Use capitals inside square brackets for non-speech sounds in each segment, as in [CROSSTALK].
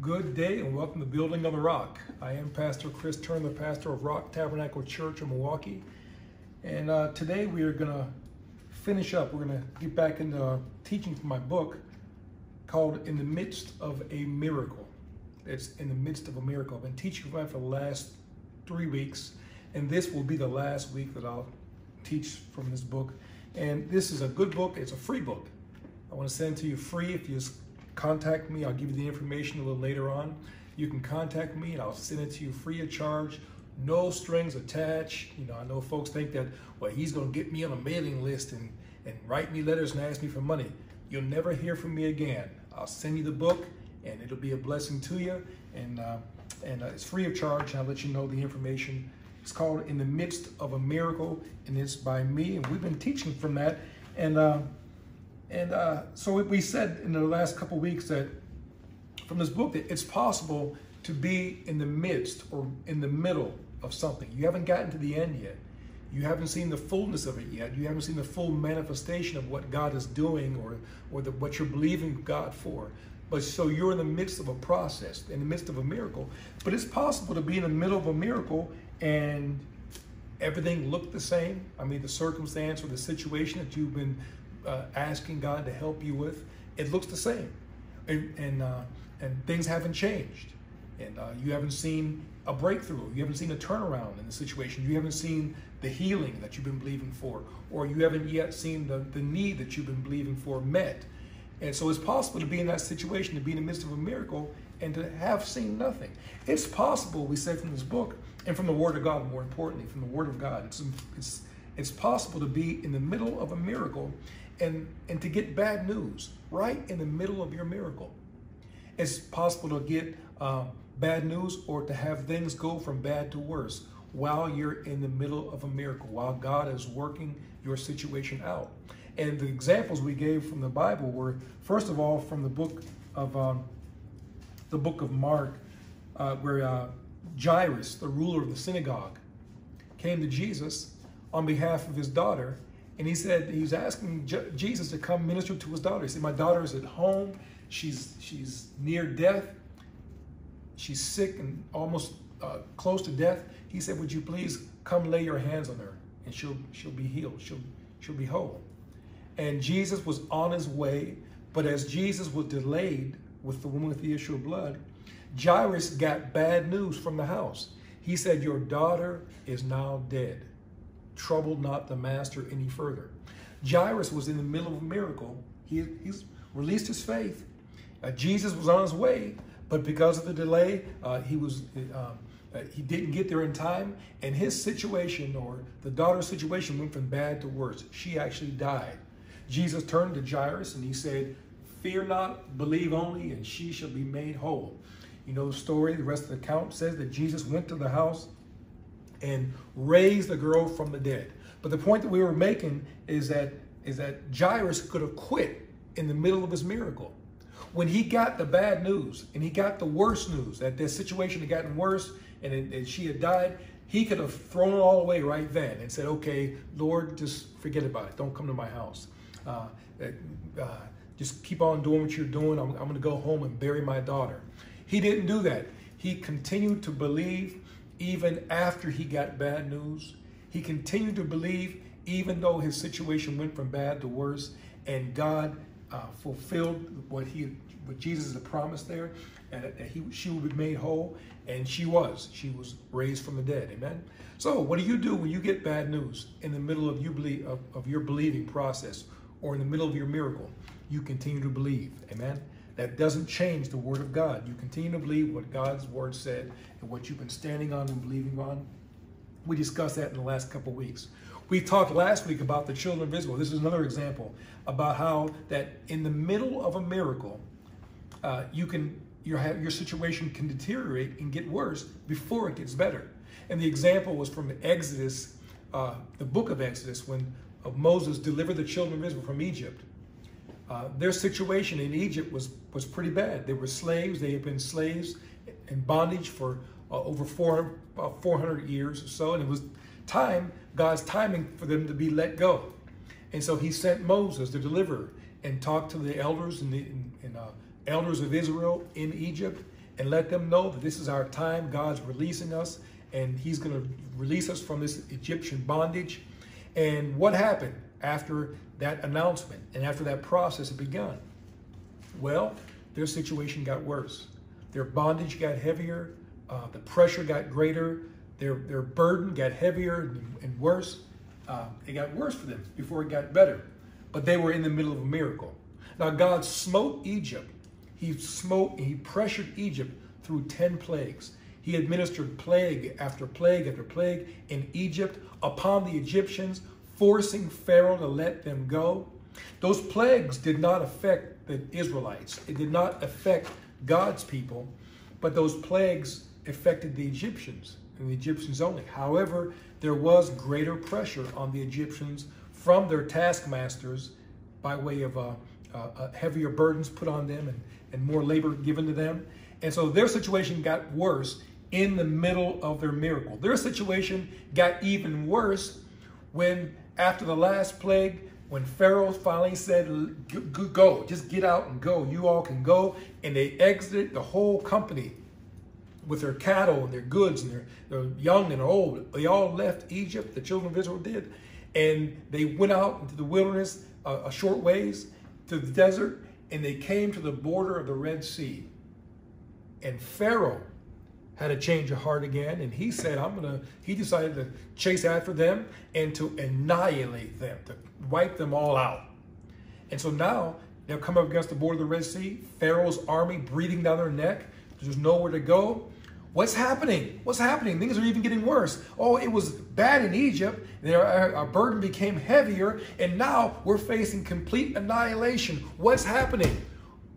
Good day and welcome to Building on the Rock. I am Pastor Chris Turner, the pastor of Rock Tabernacle Church in Milwaukee. And uh, today we are going to finish up. We're going to get back into uh, teaching from my book called In the Midst of a Miracle. It's In the Midst of a Miracle. I've been teaching from that for the last three weeks, and this will be the last week that I'll teach from this book. And this is a good book, it's a free book. I want to send to you free if you contact me. I'll give you the information a little later on. You can contact me and I'll send it to you free of charge. No strings attached. You know, I know folks think that, well, he's going to get me on a mailing list and, and write me letters and ask me for money. You'll never hear from me again. I'll send you the book and it'll be a blessing to you. And, uh, and uh, it's free of charge. I'll let you know the information. It's called In the Midst of a Miracle and it's by me. And we've been teaching from that. And, uh, and uh, so we said in the last couple weeks that from this book that it's possible to be in the midst or in the middle of something. You haven't gotten to the end yet. You haven't seen the fullness of it yet. You haven't seen the full manifestation of what God is doing or, or the, what you're believing God for. But so you're in the midst of a process, in the midst of a miracle. But it's possible to be in the middle of a miracle and everything look the same. I mean, the circumstance or the situation that you've been uh, asking God to help you with, it looks the same, and and, uh, and things haven't changed, and uh, you haven't seen a breakthrough, you haven't seen a turnaround in the situation, you haven't seen the healing that you've been believing for, or you haven't yet seen the, the need that you've been believing for met. And so it's possible to be in that situation, to be in the midst of a miracle, and to have seen nothing. It's possible, we say from this book, and from the Word of God, more importantly, from the Word of God, it's, it's, it's possible to be in the middle of a miracle and, and to get bad news right in the middle of your miracle. It's possible to get uh, bad news or to have things go from bad to worse while you're in the middle of a miracle, while God is working your situation out. And the examples we gave from the Bible were, first of all, from the book of um, the book of Mark, uh, where uh, Jairus, the ruler of the synagogue, came to Jesus on behalf of his daughter and he said he was asking Jesus to come minister to his daughter. He said, "My daughter is at home. She's she's near death. She's sick and almost uh, close to death." He said, "Would you please come lay your hands on her, and she'll she'll be healed. She'll she'll be whole." And Jesus was on his way, but as Jesus was delayed with the woman with the issue of blood, Jairus got bad news from the house. He said, "Your daughter is now dead." Troubled not the master any further. Jairus was in the middle of a miracle. He, he's released his faith. Uh, Jesus was on his way, but because of the delay, uh, he was um, uh, he didn't get there in time, and his situation or the daughter's situation went from bad to worse. She actually died. Jesus turned to Jairus and he said, "Fear not, believe only, and she shall be made whole." You know the story. The rest of the account says that Jesus went to the house and raise the girl from the dead. But the point that we were making is that is that Jairus could have quit in the middle of his miracle. When he got the bad news and he got the worst news that their situation had gotten worse and, and she had died, he could have thrown it all away right then and said, "Okay, Lord, just forget about it. Don't come to my house. Uh, uh, just keep on doing what you're doing. I'm, I'm going to go home and bury my daughter." He didn't do that. He continued to believe even after he got bad news. He continued to believe even though his situation went from bad to worse, and God uh, fulfilled what he, what Jesus had promised there, and that he, she would be made whole, and she was. She was raised from the dead. Amen. So, what do you do when you get bad news in the middle of you believe of, of your believing process, or in the middle of your miracle? You continue to believe. Amen. That doesn't change the Word of God. You continue to believe what God's Word said and what you've been standing on and believing on. We discussed that in the last couple weeks. We talked last week about the children of Israel. This is another example about how that in the middle of a miracle, uh, you can your your situation can deteriorate and get worse before it gets better. And the example was from Exodus, uh, the book of Exodus, when uh, Moses delivered the children of Israel from Egypt. Uh, their situation in Egypt was, was pretty bad. They were slaves. They had been slaves in bondage for uh, over 400, uh, 400 years or so. And it was time, God's timing for them to be let go. And so he sent Moses, the deliverer, and talked to the elders and the and, and, uh, elders of Israel in Egypt. and let them know that this is our time. God's releasing us, and He's going to release us from this Egyptian bondage. And what happened after that announcement and after that process had begun? Well, their situation got worse. Their bondage got heavier. Uh, the pressure got greater. Their, their burden got heavier and, and worse. Uh, it got worse for them before it got better. But they were in the middle of a miracle. Now, God smote Egypt. He smote, he pressured Egypt through 10 plagues. He administered plague after plague after plague in Egypt upon the Egyptians, forcing Pharaoh to let them go. Those plagues did not affect the Israelites. It did not affect God's people, but those plagues affected the Egyptians and the Egyptians only. However, there was greater pressure on the Egyptians from their taskmasters by way of uh, uh, uh, heavier burdens put on them and, and more labor given to them. And so their situation got worse in the middle of their miracle. Their situation got even worse when, after the last plague, when Pharaoh finally said, Go, just get out and go, you all can go. And they exited the whole company with their cattle and their goods and their, their young and old. They all left Egypt, the children of Israel did. And they went out into the wilderness a, a short ways to the desert and they came to the border of the Red Sea. And Pharaoh had a change of heart again, and he said, I'm gonna, he decided to chase after them and to annihilate them, to wipe them all out. And so now they'll come up against the border of the Red Sea, Pharaoh's army breathing down their neck. There's nowhere to go. What's happening? What's happening? Things are even getting worse. Oh, it was bad in Egypt. Our, uh, our burden became heavier, and now we're facing complete annihilation. What's happening?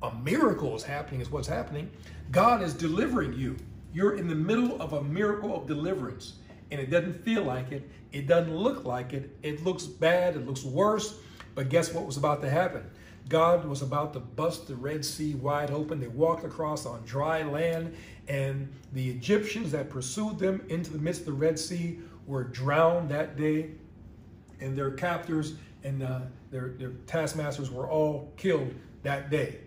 A miracle is happening, is what's happening. God is delivering you. You're in the middle of a miracle of deliverance, and it doesn't feel like it. It doesn't look like it. It looks bad. It looks worse. But guess what was about to happen? God was about to bust the Red Sea wide open. They walked across on dry land, and the Egyptians that pursued them into the midst of the Red Sea were drowned that day, and their captors and uh, their, their taskmasters were all killed that day.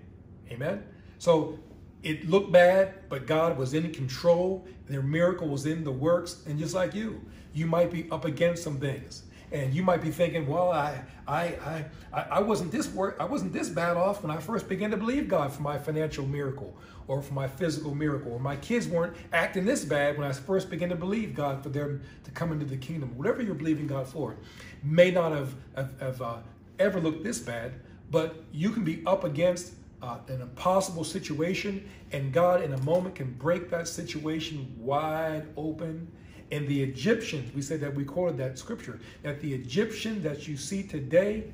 Amen? So it looked bad, but God was in control. Their miracle was in the works. And just like you, you might be up against some things and you might be thinking, well, I, I, I, I wasn't this work, I wasn't this bad off when I first began to believe God for my financial miracle or for my physical miracle, or my kids weren't acting this bad when I first began to believe God for them to come into the kingdom. Whatever you're believing God for may not have, have, have uh, ever looked this bad, but you can be up against uh, an impossible situation, and God in a moment can break that situation wide open and the Egyptians, we said that we quoted that scripture, that the Egyptians that you see today,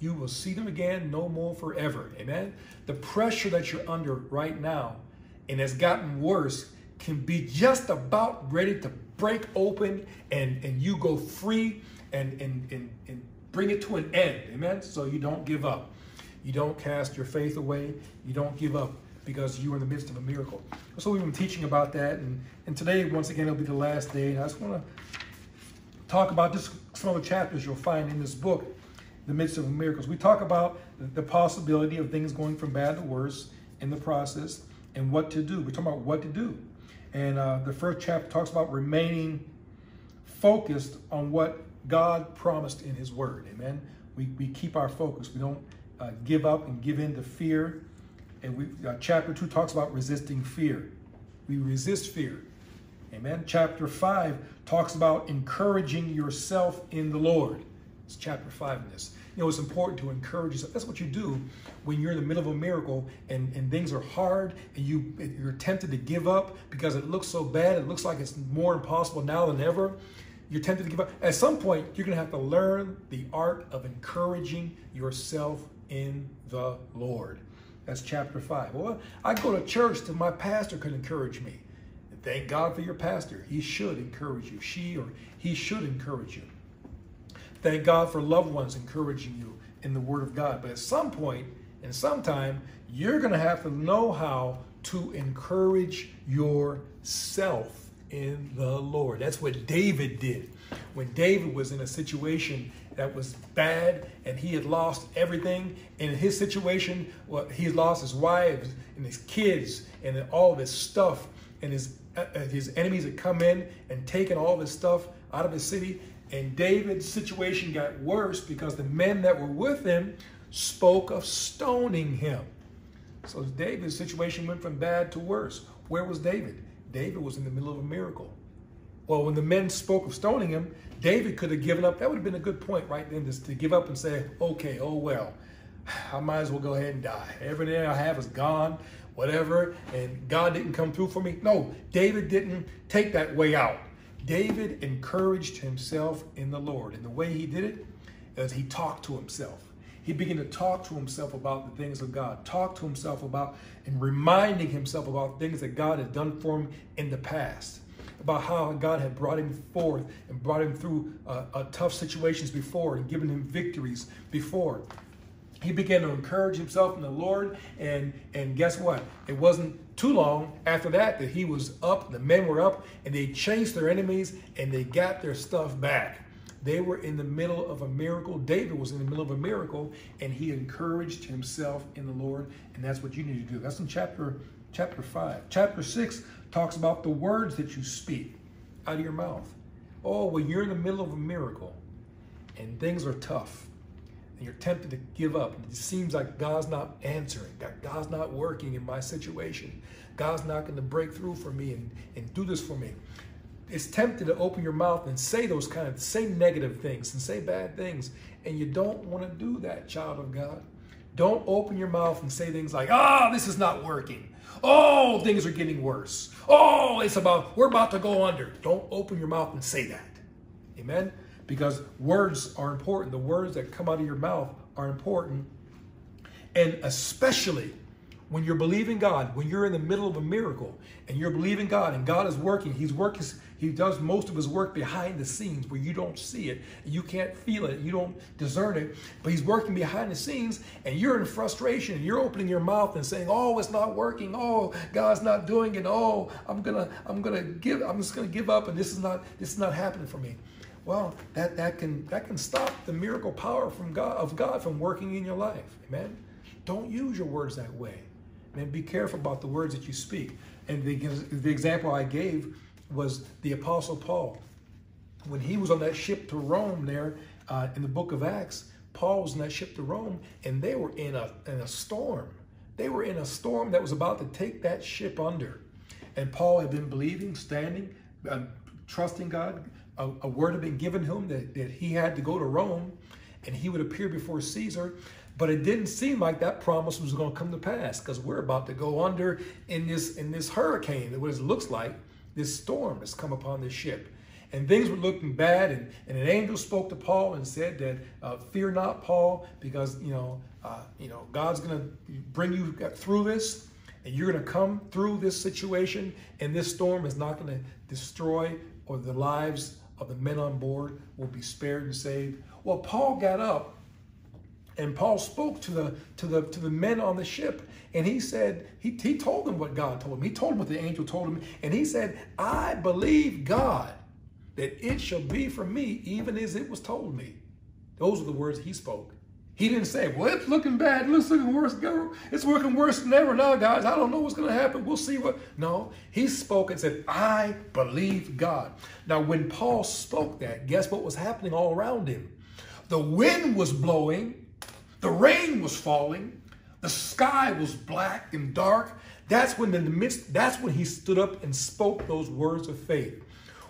you will see them again no more forever. Amen. The pressure that you're under right now and has gotten worse can be just about ready to break open and, and you go free and, and, and, and bring it to an end. Amen. So you don't give up. You don't cast your faith away. You don't give up because you are in the midst of a miracle. So we've been teaching about that, and, and today, once again, it'll be the last day. And I just want to talk about just some of the chapters you'll find in this book, The Midst of Miracles. We talk about the possibility of things going from bad to worse in the process and what to do. We're talking about what to do. And uh, the first chapter talks about remaining focused on what God promised in His Word. Amen. We, we keep our focus. We don't uh, give up and give in to fear and we, uh, chapter 2 talks about resisting fear. We resist fear. Amen. Chapter 5 talks about encouraging yourself in the Lord. It's chapter 5 in this. You know, it's important to encourage yourself. That's what you do when you're in the middle of a miracle and, and things are hard and you, you're tempted to give up because it looks so bad. It looks like it's more impossible now than ever. You're tempted to give up. At some point, you're going to have to learn the art of encouraging yourself in the Lord. That's chapter 5. Well, I go to church till my pastor can encourage me. Thank God for your pastor. He should encourage you. She or he should encourage you. Thank God for loved ones encouraging you in the Word of God. But at some point, and sometime, you're going to have to know how to encourage yourself in the Lord. That's what David did. When David was in a situation that was bad and he had lost everything in his situation, well, he lost his wives and his kids and all of his stuff, and his uh, uh his enemies had come in and taken all this stuff out of his city. And David's situation got worse because the men that were with him spoke of stoning him. So David's situation went from bad to worse. Where was David? David was in the middle of a miracle. Well, when the men spoke of stoning him, David could have given up. That would have been a good point right then to give up and say, okay, oh well, [SIGHS] I might as well go ahead and die. Everything I have is gone, whatever, and God didn't come through for me. No, David didn't take that way out. David encouraged himself in the Lord. And the way he did it is he talked to himself. He began to talk to himself about the things of God, talk to himself about and reminding himself about things that God had done for him in the past, about how God had brought him forth and brought him through uh, uh, tough situations before and given him victories before. He began to encourage himself in the Lord, and and guess what? It wasn't too long after that that he was up, the men were up, and they chased their enemies and they got their stuff back. They were in the middle of a miracle. David was in the middle of a miracle, and he encouraged himself in the Lord, and that's what you need to do. That's in chapter chapter five. Chapter six talks about the words that you speak out of your mouth. Oh, when you're in the middle of a miracle and things are tough, and you're tempted to give up. It seems like God's not answering. God's not working in my situation. God's not going to break through for me and, and do this for me. It's tempted to open your mouth and say those kind of, say negative things and say bad things. And you don't want to do that, child of God. Don't open your mouth and say things like, ah, oh, this is not working. Oh, things are getting worse. Oh, it's about, we're about to go under. Don't open your mouth and say that. Amen? because words are important. The words that come out of your mouth are important. And especially when you're believing God, when you're in the middle of a miracle and you're believing God and God is working, He's working, He does most of His work behind the scenes where you don't see it, you can't feel it, you don't discern it, but He's working behind the scenes and you're in frustration and you're opening your mouth and saying, Oh, it's not working, oh, God's not doing it, oh, I'm gonna, I'm gonna give, I'm just gonna give up and this is not, this is not happening for me well, that, that, can, that can stop the miracle power from God, of God from working in your life. Amen? Don't use your words that way. Man, be careful about the words that you speak. And the, the example I gave was the Apostle Paul. When he was on that ship to Rome there uh, in the book of Acts, Paul was on that ship to Rome, and they were in a, in a storm. They were in a storm that was about to take that ship under. And Paul had been believing, standing, uh, trusting God, a, a word had been given him that, that he had to go to Rome and he would appear before Caesar. But it didn't seem like that promise was going to come to pass because we're about to go under in this in this hurricane. What it looks like, this storm has come upon this ship. And things were looking bad, and, and an angel spoke to Paul and said that, uh, "Fear not, Paul, because you know, uh, you know, God's going to bring you through this, and you're going to come through this situation, and this storm is not going to destroy or the lives of the men on board will be spared and saved. Well, Paul got up and Paul spoke to the to the to the men on the ship, and he said he, he told them what God told him. He told them what the angel told him, and he said, "I believe God that it shall be for me, even as it was told me." Those are the words he spoke. He didn't say, well, it's looking bad. It's looking worse. It's working worse than ever now, guys. I don't know what's going to happen. We'll see what. No, he spoke and said, I believe God. Now, when Paul spoke that, guess what was happening all around him? The wind was blowing, the rain was falling, the sky was black and dark. That's when in the midst, that's when he stood up and spoke those words of faith.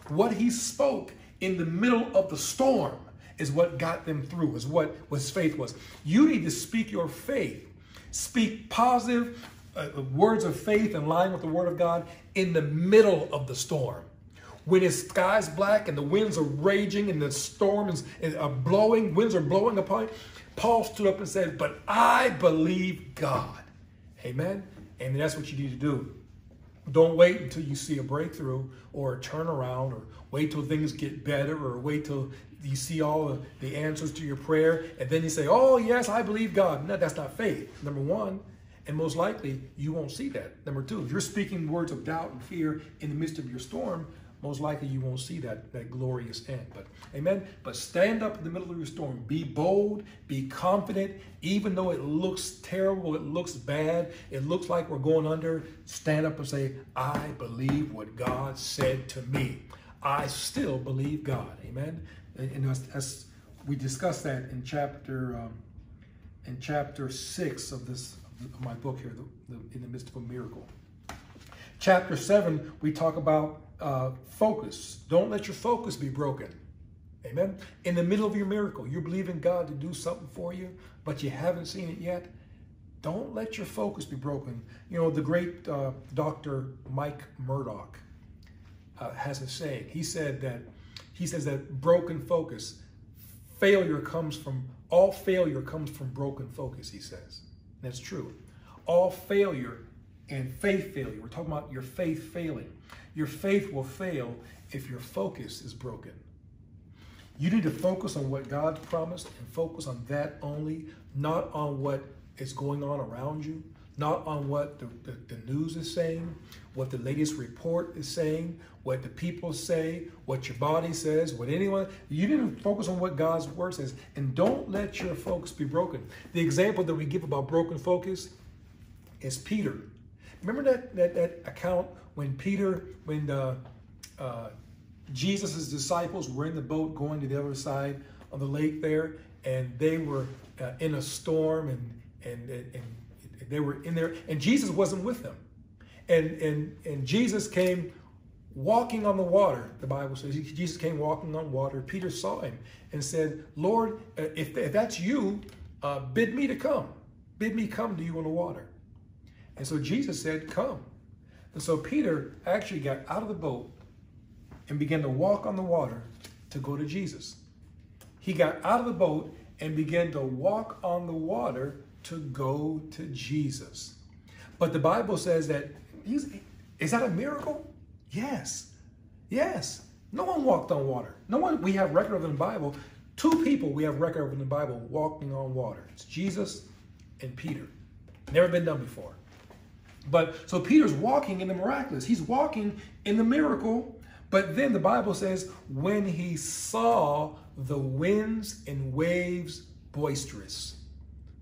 What he spoke in the middle of the storm is what got them through, is what was faith was. You need to speak your faith. Speak positive uh, words of faith in line with the word of God in the middle of the storm. When the sky's black and the winds are raging and the storm is, is uh, blowing, winds are blowing upon Paul stood up and said, But I believe God. Amen. And that's what you need to do. Don't wait until you see a breakthrough or a turnaround or wait till things get better or wait till you see all the, answers to your prayer and then you say, oh, yes, I believe God. No, that's not faith, number one. And most likely, you won't see that. Number two, if you're speaking words of doubt and fear in the midst of your storm, most likely you won't see that, that glorious end. But amen. But stand up in the middle of your storm. Be bold, be confident, even though it looks terrible, it looks bad, it looks like we're going under. Stand up and say, I believe what God said to me. I still believe God. Amen. And, and as, as, we discussed that in chapter um, in chapter six of this of my book here, the, the, in the a miracle. Chapter 7, we talk about uh, focus. Don't let your focus be broken. Amen. In the middle of your miracle, you're believing God to do something for you, but you haven't seen it yet. Don't let your focus be broken. You know, the great uh, Dr. Mike Murdock uh, has a saying. He said that, he says that broken focus, failure comes from, all failure comes from broken focus, he says. That's true. All failure and faith failure. We're talking about your faith failing. Your faith will fail if your focus is broken. You need to focus on what God promised and focus on that only, not on what is going on around you, not on what the, the, the, news is saying, what the latest report is saying, what the people say, what your body says, what anyone. You need to focus on what God's word says, and don't let your focus be broken. The example that we give about broken focus is Peter. Remember that, that, that account when Peter, when the, uh, Jesus' disciples were in the boat going to the other side of the lake there, and they were uh, in a storm, and, and, and they were in there, and Jesus wasn't with them. And, and, and Jesus came walking on the water, the Bible says. Jesus came walking on water. Peter saw him and said, Lord, uh, if, if that's you, uh, bid me to come. Bid me come to you on the water. And so Jesus said, Come. And so Peter actually got out of the boat and began to walk on the water to go to Jesus. He got out of the boat and began to walk on the water to go to Jesus. But the Bible says that is that a miracle? Yes. Yes. No one walked on water. No one, we have record of in the Bible. Two people we have record of in the Bible walking on water. It's Jesus and Peter. Never been done before. But so Peter's walking in the miraculous. He's walking in the miracle. But then the Bible says, when he saw the winds and waves boisterous.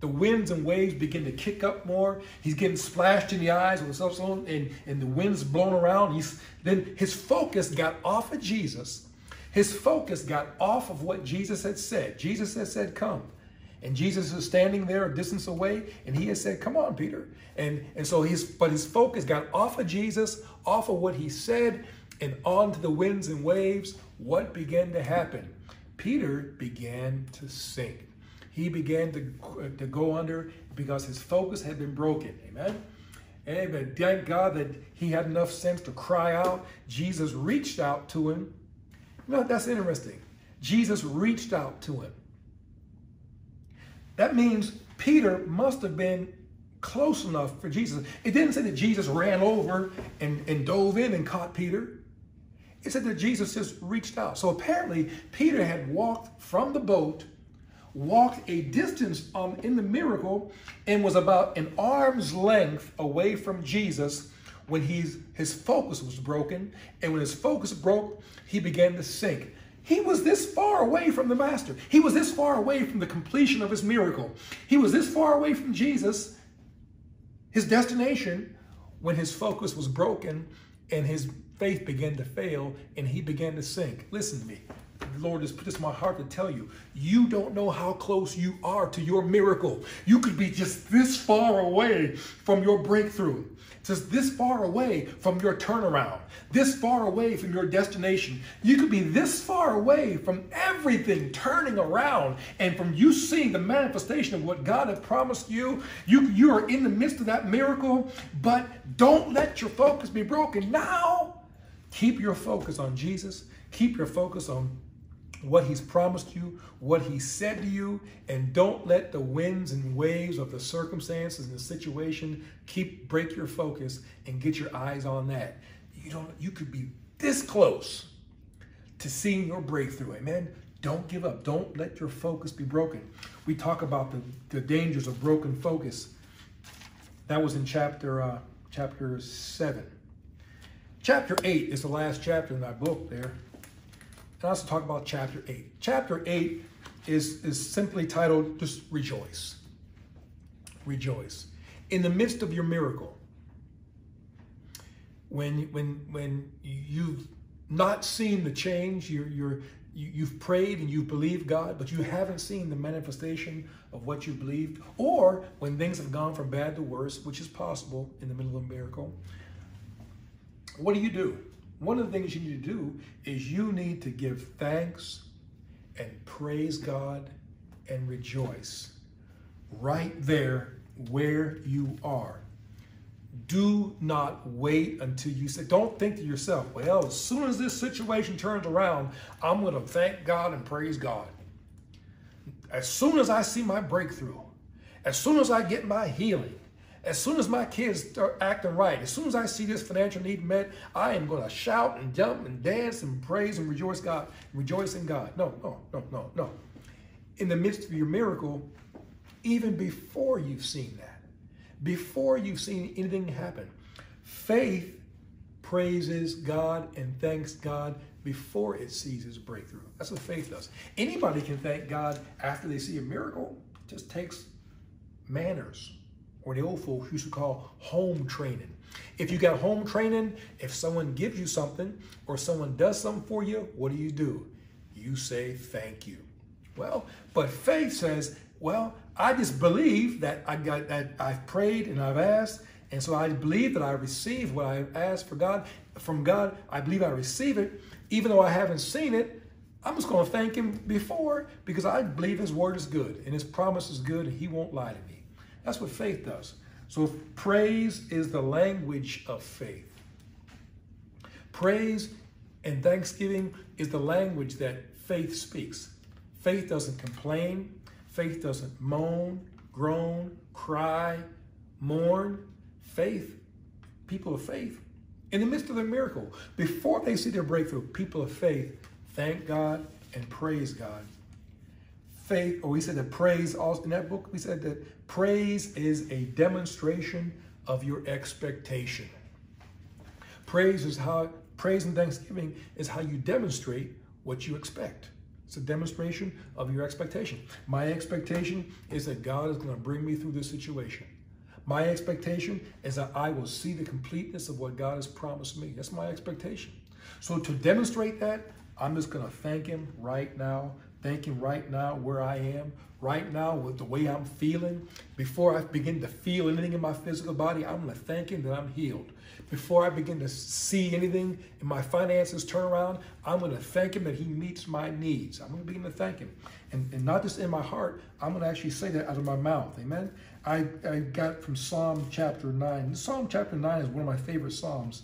The winds and waves begin to kick up more. He's getting splashed in the eyes with on, and, and the wind's blowing around. He's then his focus got off of Jesus. His focus got off of what Jesus had said. Jesus had said, Come. And Jesus is standing there a distance away, and he has said, Come on, Peter. And, and so he's, but his focus got off of Jesus, off of what he said, and onto the winds and waves. What began to happen? Peter began to sink. He began to, to go under because his focus had been broken. Amen. Amen. Thank God that he had enough sense to cry out. Jesus reached out to him. You know, that's interesting. Jesus reached out to him. That means Peter must have been close enough for Jesus. It didn't say that Jesus ran over and, and dove in and caught Peter. It said that Jesus just reached out. So apparently, Peter had walked from the boat, walked a distance um, in the miracle, and was about an arm's length away from Jesus when he's, his focus was broken. And when his focus broke, he began to sink. He was this far away from the Master. He was this far away from the completion of his miracle. He was this far away from Jesus, his destination, when his focus was broken and his faith began to fail and he began to sink. Listen to me. Lord has put this in my heart to tell you, you don't know how close you are to your miracle. You could be just this far away from your breakthrough just this far away from your turnaround, this far away from your destination. You could be this far away from everything turning around and from you seeing the manifestation of what God had promised you. You, you are in the midst of that miracle, but don't let your focus be broken. Now, keep your focus on Jesus. Keep your focus on what he's promised you, what he said to you, and don't let the winds and waves of the circumstances and the situation keep break your focus and get your eyes on that. You don't you could be this close to seeing your breakthrough. Amen. Don't give up. Don't let your focus be broken. We talk about the, the dangers of broken focus. That was in chapter uh, chapter seven. chapter 8 is the last chapter in that book there. And also talk about chapter 8. Chapter 8 is, is simply titled just Rejoice. Rejoice. In the midst of your miracle, when, when, when you've not seen the change, you're, you're, you, you've prayed and you've believed God, but you haven't seen the manifestation of what you believed, or when things have gone from bad to worse, which is possible in the middle of a miracle, what do you do? One of the things you need to do is you need to give thanks and praise God and rejoice right there where you are. Do not wait until you say, don't think to yourself, well, as soon as this situation turns around, I'm going to thank God and praise God. As soon as I see my breakthrough, as soon as I get my healing, as soon as my kids start acting right, as soon as I see this financial need met, I am going to shout and jump and dance and praise and rejoice God, rejoice in God. No, no, no, no, no. In the midst of your miracle, even before you've seen that, before you've seen anything happen, faith praises God and thanks God before it sees its breakthrough. That's what faith does. Anybody can thank God after they see a miracle. It just takes manners or the old folks used to call home training. If you got home training, if someone gives you something or someone does something for you, what do you do? You say thank you. Well, but faith says, well, I just believe that I got that I've prayed and I've asked, and so I believe that I received what I asked for God from God. I believe I receive it, even though I haven't seen it. I'm just going to thank Him before because I believe His word is good and His promise is good, and He won't lie to me. That's what faith does. So praise is the language of faith. Praise and thanksgiving is the language that faith speaks. Faith doesn't complain. Faith doesn't moan, groan, cry, mourn. Faith, people of faith, in the midst of their miracle, before they see their breakthrough, people of faith thank God and praise God faith, or we said that praise, also in that book, we said that praise is a demonstration of your expectation. Praise is how, praise and thanksgiving is how you demonstrate what you expect. It's a demonstration of your expectation. My expectation is that God is going to bring me through this situation. My expectation is that I will see the completeness of what God has promised me. That's my expectation. So to demonstrate that, I'm just going to thank Him right now thinking right now where I am, right now with the way I'm feeling. Before I begin to feel anything in my physical body, I'm going to thank Him that I'm healed. Before I begin to see anything in my finances turn around, I'm going to thank Him that He meets my needs. I'm going to begin to thank Him. And, and not just in my heart, I'm going to actually say that out of my mouth. Amen. I, I got from Psalm chapter 9. Psalm chapter 9 is one of my favorite Psalms.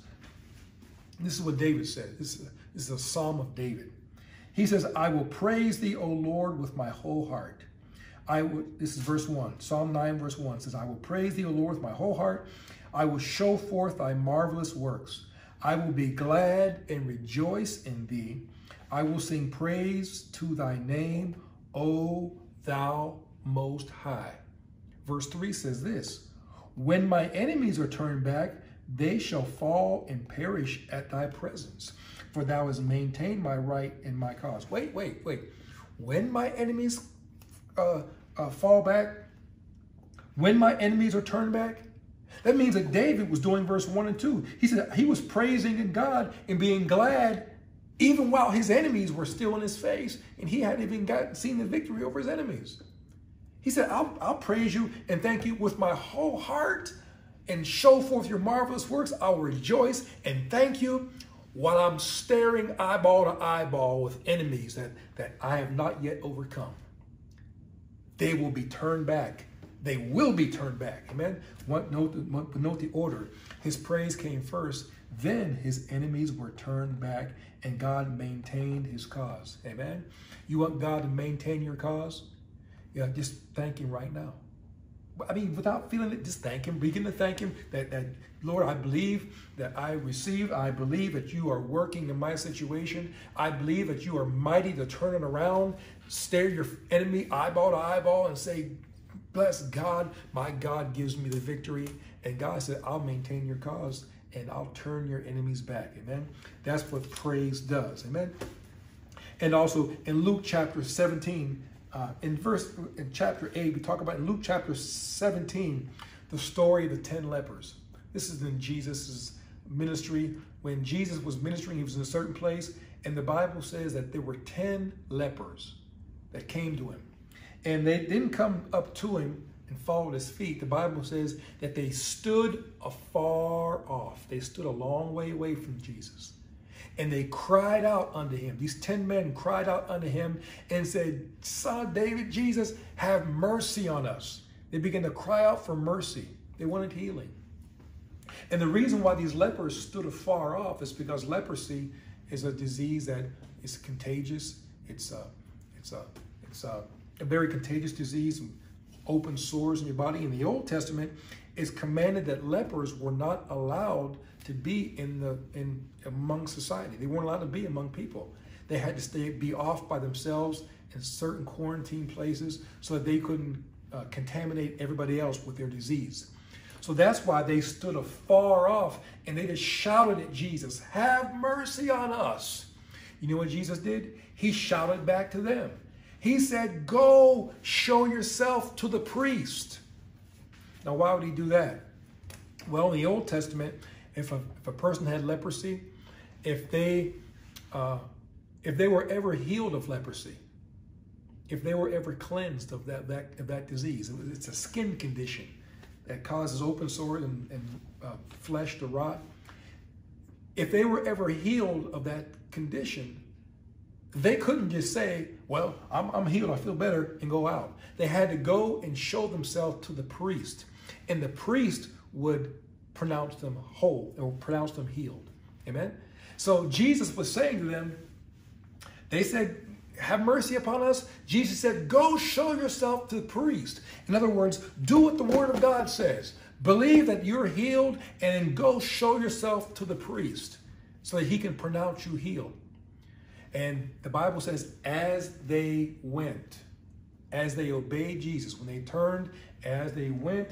This is what David said. This is, a, this is a Psalm of David. He says, I will praise thee, O Lord, with my whole heart. I will, this is verse 1. Psalm 9, verse 1 says, I will praise thee, O Lord, with my whole heart. I will show forth thy marvelous works. I will be glad and rejoice in thee. I will sing praise to thy name, O thou most high. Verse 3 says this When my enemies are turned back, they shall fall and perish at thy presence for thou hast maintained my right and my cause. Wait, wait, wait. When my enemies uh, uh, fall back, when my enemies are turned back, that means that David was doing verse 1 and 2. He said he was praising in God and being glad even while his enemies were still in his face and he hadn't even gotten seen the victory over his enemies. He said, I'll, I'll praise you and thank you with my whole heart and show forth your marvelous works. I'll rejoice and thank you while I'm staring eyeball to eyeball with enemies that, that I have not yet overcome. They will be turned back. They will be turned back. Amen. Note note the order. His praise came first, then his enemies were turned back, and God maintained his cause. Amen. You want God to maintain your cause? Yeah, just thank him right now. I mean, without feeling it, just thank Him. Begin to thank Him that, that, Lord, I believe that I receive. I believe that you are working in my situation. I believe that you are mighty to turn it around. Stare your enemy eyeball to eyeball and say, Bless God. My God gives me the victory. And God said, I'll maintain your cause and I'll turn your enemies back. Amen. That's what praise does. Amen. And also in Luke chapter 17, uh, in verse in chapter 8, we talk about in Luke chapter 17, the story of the 10 lepers. This is in Jesus' ministry. When Jesus was ministering, he was in a certain place, and the Bible says that there were 10 lepers that came to him. And they didn't come up to him and fall at his feet. The Bible says that they stood afar off. They stood a long way away from Jesus. And they cried out unto him. These 10 men cried out unto him and said, Son David, Jesus, have mercy on us. They began to cry out for mercy. They wanted healing. And the reason why these lepers stood afar off is because leprosy is a disease that is contagious. It's a, it's a, it's a, a very contagious disease, and open sores in your body. In the Old Testament, it's commanded that lepers were not allowed to be in the in among society. They weren't allowed to be among people. They had to stay be off by themselves in certain quarantine places so that they couldn't uh, contaminate everybody else with their disease. So that's why they stood afar off and they just shouted at Jesus, Have mercy on us. You know what Jesus did? He shouted back to them. He said, Go show yourself to the priest. Now, why would he do that? Well, in the Old Testament, if a, if a person had leprosy, if they uh, if they were ever healed of leprosy, if they were ever cleansed of that, that, of that disease, it's a skin condition that causes open sores and, and uh, flesh to rot. If they were ever healed of that condition, they couldn't just say, Well, I'm, I'm healed, I feel better, and go out. They had to go and show themselves to the priest, and the priest would pronounce them whole or pronounce them healed. Amen? So Jesus was saying to them, They said, have mercy upon us. Jesus said, Go show yourself to the priest. In other words, do what the Word of God says. Believe that you're healed and then go show yourself to the priest so that he can pronounce you healed. And the Bible says, as they went, as they obeyed Jesus, when they turned, as they went,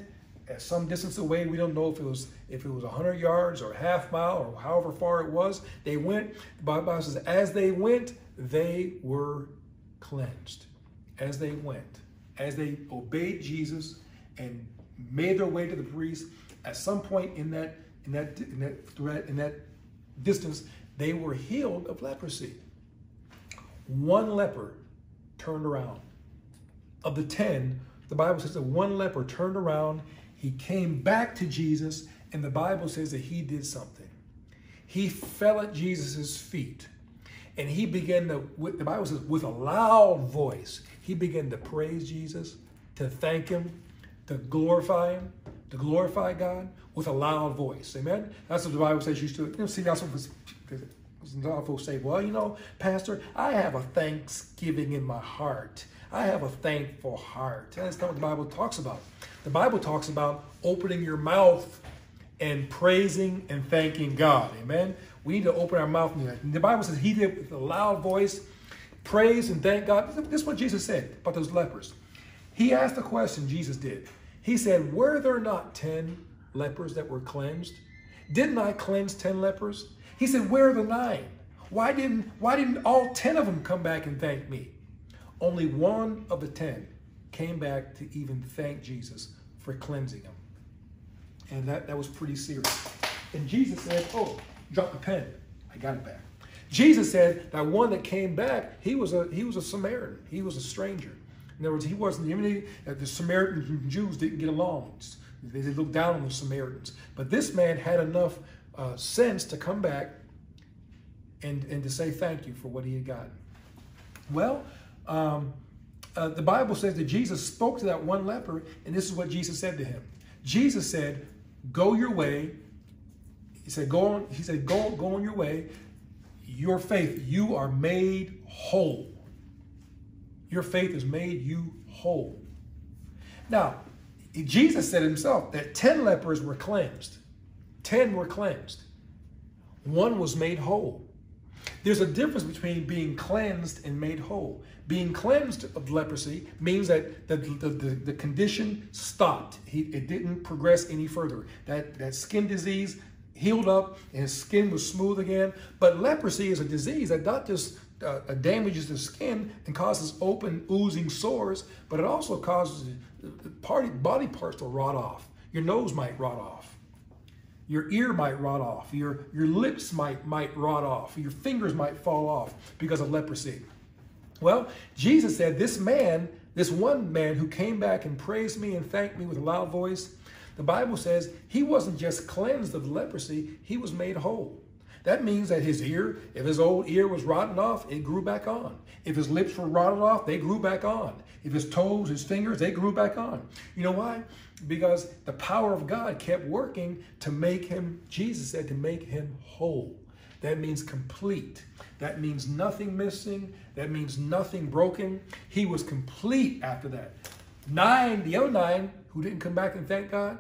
at some distance away, we don't know if it was if it was 100 yards or a half mile or however far it was. They went. The Bible says, as they went, they were cleansed as they went, as they obeyed Jesus and made their way to the priest. At some point in that in that in that threat in that distance, they were healed of leprosy. One leper turned around. Of the ten, the Bible says that one leper turned around. He came back to Jesus, and the Bible says that he did something. He fell at Jesus' feet and he began to, the Bible says, with a loud voice, he began to praise Jesus, to thank him, to glorify him, to glorify God with a loud voice. Amen? That's what the Bible says you should. You know, see, that's what a lot of folks say, well, you know, Pastor, I have a thanksgiving in my heart. I have a thankful heart. That's not what the Bible talks about. The Bible talks about opening your mouth and praising and thanking God. Amen? We need to open our mouth. The Bible says he did with a loud voice, praise and thank God. This is what Jesus said about those lepers. He asked the question, Jesus did. He said, Were there not 10 lepers that were cleansed? Didn't I cleanse 10 lepers? He said, Where are the nine? Why didn't, why didn't all 10 of them come back and thank me? Only one of the 10 came back to even thank Jesus for cleansing them. And that, that was pretty serious. And Jesus said, Oh, Drop the pen. I got it back. Jesus said that one that came back, he was a he was a Samaritan. He was a stranger. In other words, he wasn't even the Samaritans and Jews didn't get along. They looked down on the Samaritans. But this man had enough uh, sense to come back and, and to say thank you for what he had gotten. Well, um, uh, the Bible says that Jesus spoke to that one leper, and this is what Jesus said to him. Jesus said, Go your way, he said, go on, he said, go, go on your way. Your faith, you are made whole. Your faith has made you whole. Now, Jesus said himself that 10 lepers were cleansed. 10 were cleansed. One was made whole. There's a difference between being cleansed and made whole. Being cleansed of leprosy means that the, the, the, the condition stopped. He, it didn't progress any further. That, that skin disease healed up and his skin was smooth again. But leprosy is a disease that not just uh, damages the skin and causes open, oozing sores, but it also causes party, body parts to rot off. Your nose might rot off. Your ear might rot off. Your, your lips might, might rot off. Your fingers might fall off because of leprosy. Well, Jesus said, This man, this one man who came back and praised me and thanked me with a loud voice, the Bible says he wasn't just cleansed of leprosy, he was made whole. That means that his ear, if his old ear was rotten off, it grew back on. If his lips were rotted off, they grew back on. If his toes, his fingers, they grew back on. You know why? Because the power of God kept working to make him, Jesus said, to make him whole. That means complete. That means nothing missing. That means nothing broken. He was complete after that. Nine, the other nine who didn't come back and thank God,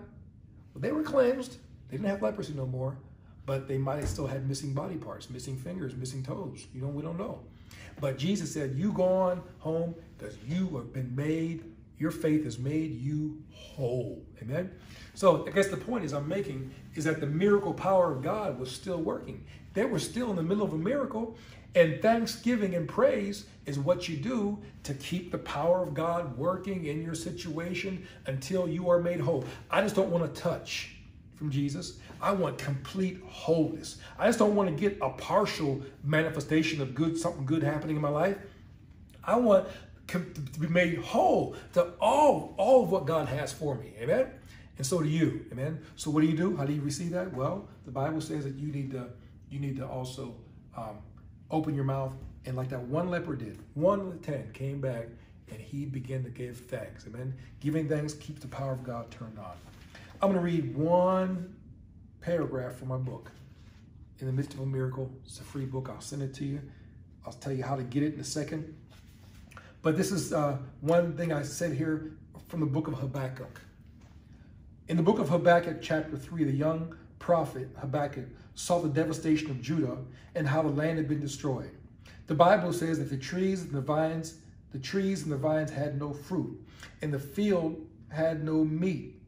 well, they were cleansed. They didn't have leprosy no more, but they might have still had missing body parts, missing fingers, missing toes. You know, we don't know. But Jesus said, You go on home because you have been made, your faith has made you whole. Amen. So I guess the point is I'm making is that the miracle power of God was still working. They were still in the middle of a miracle, and thanksgiving and praise is what you do to keep the power of God working in your situation until you are made whole. I just don't want to touch from Jesus. I want complete wholeness. I just don't want to get a partial manifestation of good, something good happening in my life. I want to be made whole to all, all of what God has for me. Amen. And so do you. Amen. So what do you do? How do you receive that? Well, the Bible says that you need to you need to also um, open your mouth and like that one leper did, one of the ten came back and he began to give thanks. Amen. Giving thanks keeps the power of God turned on. I'm going to read one paragraph from my book. In the midst of a miracle, it's a free book. I'll send it to you. I'll tell you how to get it in a second. But this is uh, one thing I said here from the book of Habakkuk. In the book of Habakkuk, chapter 3, the young prophet Habakkuk saw the devastation of Judah and how the land had been destroyed. The Bible says that the trees and the vines, the trees and the vines had no fruit, and the field had no meat.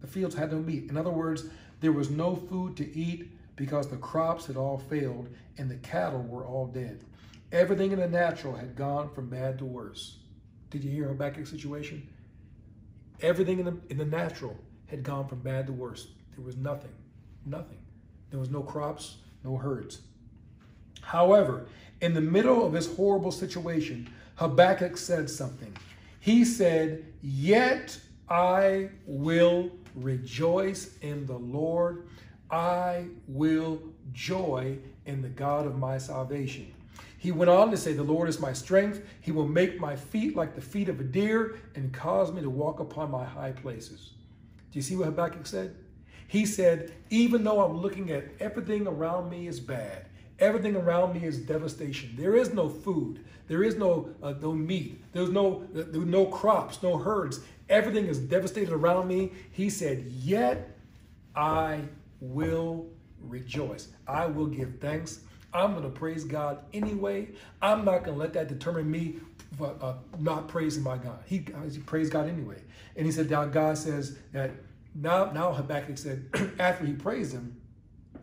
The fields had no meat. In other words, there was no food to eat because the crops had all failed and the cattle were all dead. Everything in the natural had gone from bad to worse. Did you hear Habakkuk's situation? Everything in the, in the natural had gone from bad to worse. There was nothing, nothing. There was no crops, no herds. However, in the middle of this horrible situation, Habakkuk said something. He said, Yet I will rejoice in the Lord. I will joy in the God of my salvation. He went on to say, The Lord is my strength. He will make my feet like the feet of a deer and cause me to walk upon my high places. Do you see what Habakkuk said? He said, Even though I'm looking at everything around me is bad, everything around me is devastation. There is no food. There is no uh, no meat. There's no uh, no crops, no herds. Everything is devastated around me. He said, Yet I will rejoice. I will give thanks. I'm going to praise God anyway. I'm not going to let that determine me uh, not praising my God. He, he praised God anyway. And he said, now God says that now, now Habakkuk said, [CLEARS THROAT] after he praised him,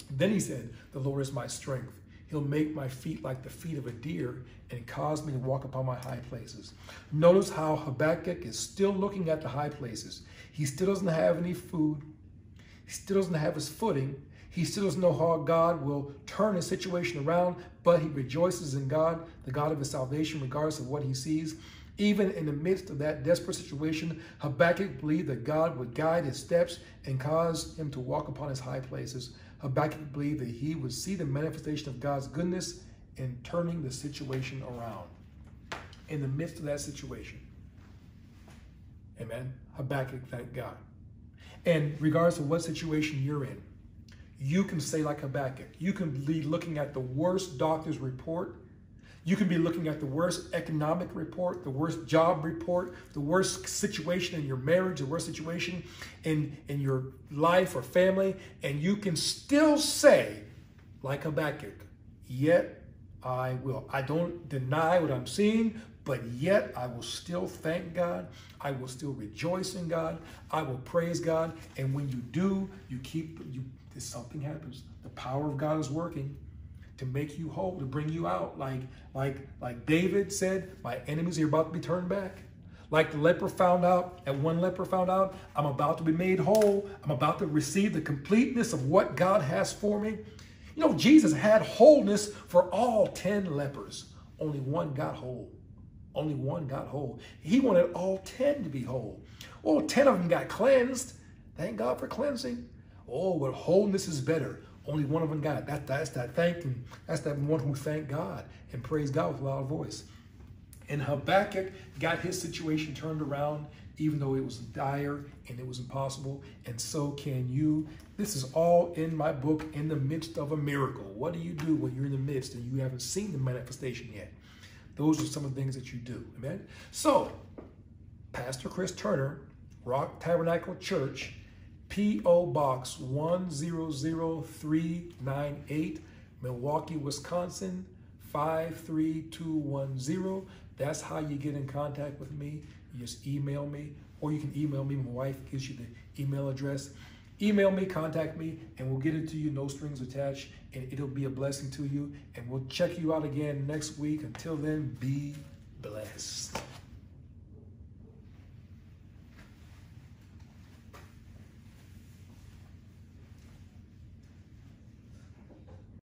then he said, the Lord is my strength. He'll make my feet like the feet of a deer and cause me to walk upon my high places. Notice how Habakkuk is still looking at the high places. He still doesn't have any food. He still doesn't have his footing. He still doesn't know how God will turn his situation around, but he rejoices in God, the God of his salvation, regardless of what he sees. Even in the midst of that desperate situation, Habakkuk believed that God would guide his steps and cause him to walk upon his high places. Habakkuk believed that he would see the manifestation of God's goodness in turning the situation around. In the midst of that situation. Amen. Habakkuk thank God. And regardless of what situation you're in, you can say like Habakkuk. You can be looking at the worst doctor's report. You can be looking at the worst economic report, the worst job report, the worst situation in your marriage, the worst situation in, in your life or family, and you can still say, like Habakkuk, yet I will. I don't deny what I'm seeing, but yet I will still thank God. I will still rejoice in God. I will praise God. And when you do, you keep you something happens. The power of God is working to make you whole, to bring you out. Like, like, like David said, my enemies are about to be turned back. Like the leper found out, and one leper found out, I'm about to be made whole. I'm about to receive the completeness of what God has for me. You know, Jesus had wholeness for all 10 lepers. Only one got whole. Only one got whole. He wanted all 10 to be whole. Well, 10 of them got cleansed. Thank God for cleansing. Oh, but wholeness is better. Only one of them got it. That, that's that thanking. That's that one who thanked God and praised God with a loud voice. And Habakkuk got his situation turned around, even though it was dire and it was impossible. And so can you. This is all in my book, In the Midst of a Miracle. What do you do when you're in the midst and you haven't seen the manifestation yet? Those are some of the things that you do. Amen. So, Pastor Chris Turner, Rock Tabernacle Church, P.O. Box 100398, Milwaukee, Wisconsin 53210. That's how you get in contact with me. You just email me, or you can email me. My wife gives you the email address. Email me, contact me, and we'll get it to you, no strings attached, and it'll be a blessing to you. And we'll check you out again next week. Until then, be blessed.